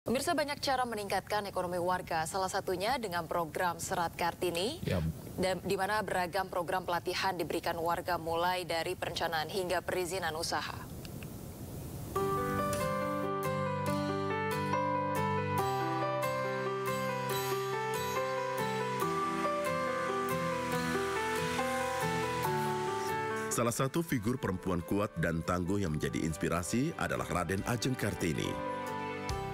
Pemirsa banyak cara meningkatkan ekonomi warga, salah satunya dengan program Serat Kartini, Ya. dan di mana beragam program pelatihan diberikan warga mulai dari perencanaan hingga perizinan usaha. Salah satu figur perempuan kuat dan tangguh yang menjadi inspirasi adalah Raden Ajeng Kartini.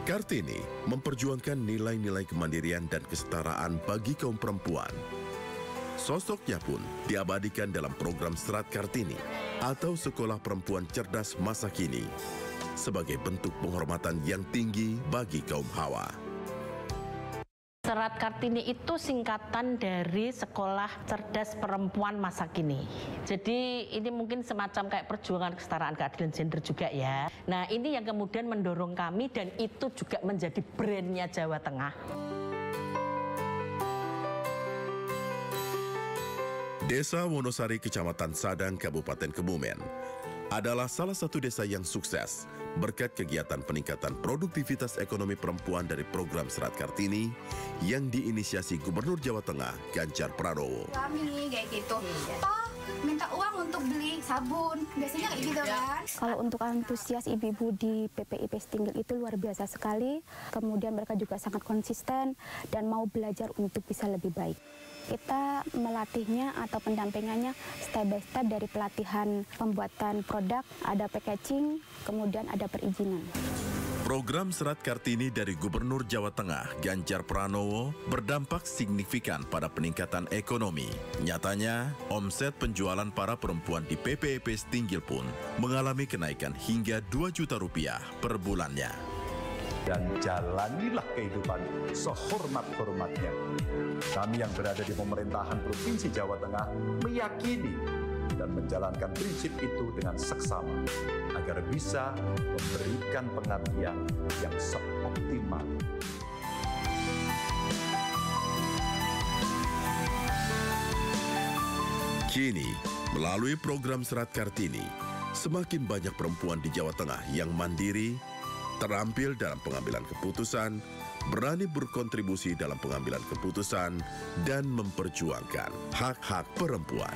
Kartini memperjuangkan nilai-nilai kemandirian dan kesetaraan bagi kaum perempuan. Sosoknya pun diabadikan dalam program Serat Kartini atau Sekolah Perempuan Cerdas Masa Kini sebagai bentuk penghormatan yang tinggi bagi kaum hawa. Serat Kartini itu singkatan dari Sekolah Cerdas Perempuan Masa Kini. Jadi ini mungkin semacam kayak perjuangan kesetaraan keadilan gender juga ya. Nah ini yang kemudian mendorong kami dan itu juga menjadi brandnya Jawa Tengah. Desa Wonosari, Kecamatan Sadang, Kabupaten Kebumen adalah salah satu desa yang sukses berkat kegiatan peningkatan produktivitas ekonomi perempuan dari program Serat Kartini yang diinisiasi Gubernur Jawa Tengah Ganjar Pranowo. kami kayak gitu. Oh, minta uang untuk beli sabun. Biasanya kayak gitu kan. Kalau untuk antusias ibu-ibu di PPIP Stinggil itu luar biasa sekali. Kemudian mereka juga sangat konsisten dan mau belajar untuk bisa lebih baik. Kita melatihnya atau pendampingannya step by step dari pelatihan pembuatan produk, ada packaging, kemudian ada perizinan. Program Serat Kartini dari Gubernur Jawa Tengah Ganjar Pranowo berdampak signifikan pada peningkatan ekonomi. Nyatanya, omset penjualan para perempuan di PPEP Stinggil pun mengalami kenaikan hingga 2 juta rupiah per bulannya. Dan jalanilah kehidupan sehormat-hormatnya. Kami yang berada di pemerintahan Provinsi Jawa Tengah meyakini dan menjalankan prinsip itu dengan seksama agar bisa memberikan pengabdian yang seoptimal Kini, melalui program Serat Kartini, semakin banyak perempuan di Jawa Tengah yang mandiri, terampil dalam pengambilan keputusan, berani berkontribusi dalam pengambilan keputusan, dan memperjuangkan hak-hak perempuan.